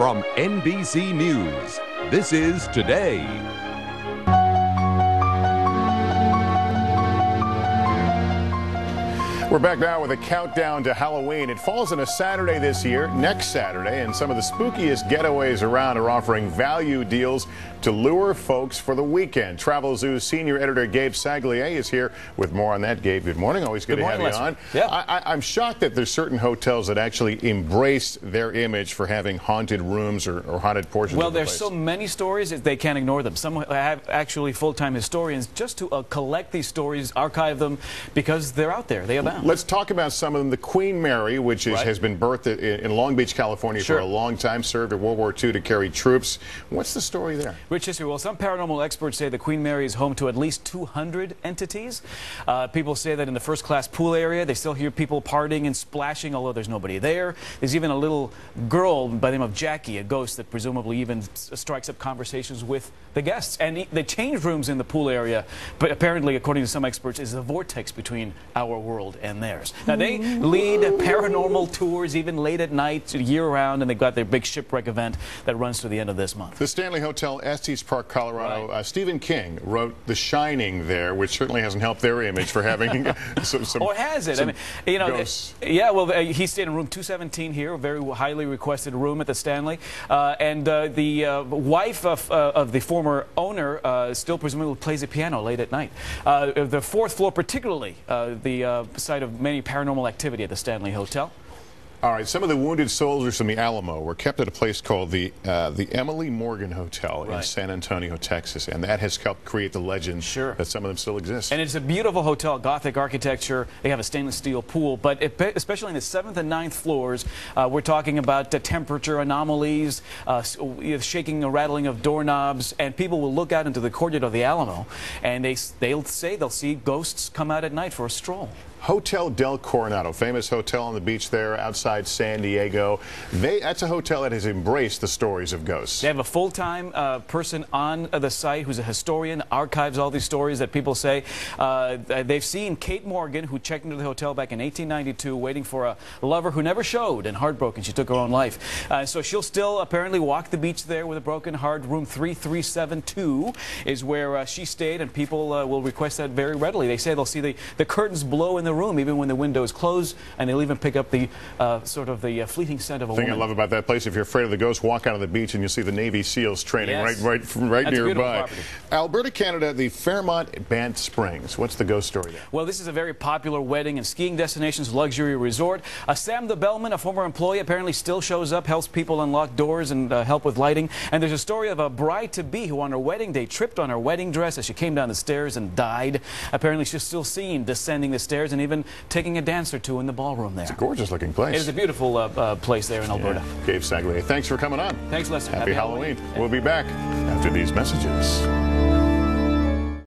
From NBC News, this is Today. We're back now with a countdown to Halloween. It falls on a Saturday this year, next Saturday, and some of the spookiest getaways around are offering value deals to lure folks for the weekend. Travelzoo's senior editor Gabe Saglie is here with more on that. Gabe, good morning. Always good, good to morning, have you on. Yeah. I, am shocked that there's certain hotels that actually embrace their image for having haunted rooms or, or haunted portions well, of the there's place. so many stories that they can't ignore them. Some have actually full-time historians just to uh, collect these stories, archive them, because they're out there. They abound. Let's talk about some of them. The Queen Mary, which is, Right. has been berthed in, in Long Beach, California Sure. for a long time, served in World War II to carry troops. What's the story there? Rich history. Well, some paranormal experts say the Queen Mary is home to at least 200 entities. Uh, people say that in the first class pool area, they still hear people partying and splashing, although there's nobody there. There's even a little girl by the name of Jackie, a ghost that presumably even strikes up conversations with the guests. And they change rooms in the pool area, but apparently, according to some experts, is a vortex between our world and theirs. Now, they lead paranormal tours even late at night, year round, and they've got their big shipwreck event that runs to the end of this month. The Stanley Hotel, Estes Park, Colorado. Right. Uh, Stephen King wrote The Shining there, which certainly hasn't helped their image for having some, some. Or has it? I mean, you know, ghosts. yeah. Well, uh, he stayed in room 217 here, a very highly requested room at the Stanley, uh, and uh, the uh, wife of, uh, of the former owner uh, still presumably plays the piano late at night. Uh, the fourth floor, particularly, uh, the uh, site of many paranormal activity at the Stanley Hotel. All right, some of the wounded soldiers from the Alamo were kept at a place called the uh, the Emily Morgan Hotel in San Antonio, Texas, and that has helped create the legend Sure. that some of them still exist. And it's a beautiful hotel, Gothic architecture. They have a stainless steel pool, but it, especially in the seventh and ninth floors, uh, we're talking about uh, temperature anomalies, uh, s- you know, shaking and rattling of doorknobs, and people will look out into the courtyard of the Alamo, and they they'll say they'll see ghosts come out at night for a stroll. Hotel Del Coronado, famous hotel on the beach there outside San Diego. They, that's a hotel that has embraced the stories of ghosts. They have a full-time uh, person on the site who's a historian, archives all these stories that people say. Uh, they've seen Kate Morgan, who checked into the hotel back in 1892, waiting for a lover who never showed, and heartbroken, she took her own life. Uh, so she'll still apparently walk the beach there with a broken heart. Room 3372 is where uh, she stayed, and people uh, will request that very readily. They say they'll see the, the curtains blow in the room even when the windows close, and they'll even pick up the uh, sort of the uh, fleeting scent of a The thing I love about that place, if you're afraid of the ghosts, walk out on the beach and you'll see the Navy SEALs training Yes. right, right, right That's nearby. Alberta, Canada, the Fairmont Banff Springs. What's the ghost story there? Well, this is a very popular wedding and skiing destination's luxury resort. Uh, Sam the Bellman, a former employee, apparently still shows up, helps people unlock doors and uh, help with lighting. And there's a story of a bride-to-be who on her wedding day tripped on her wedding dress as she came down the stairs and died. Apparently she's still seen descending the stairs and even taking a dance or two in the ballroom there. It's a gorgeous looking place. It is a beautiful uh, uh, place there in Alberta. Yeah. Gabe Saglie, thanks for coming on. Thanks, Lester. Happy, Halloween. We'll be back after these messages.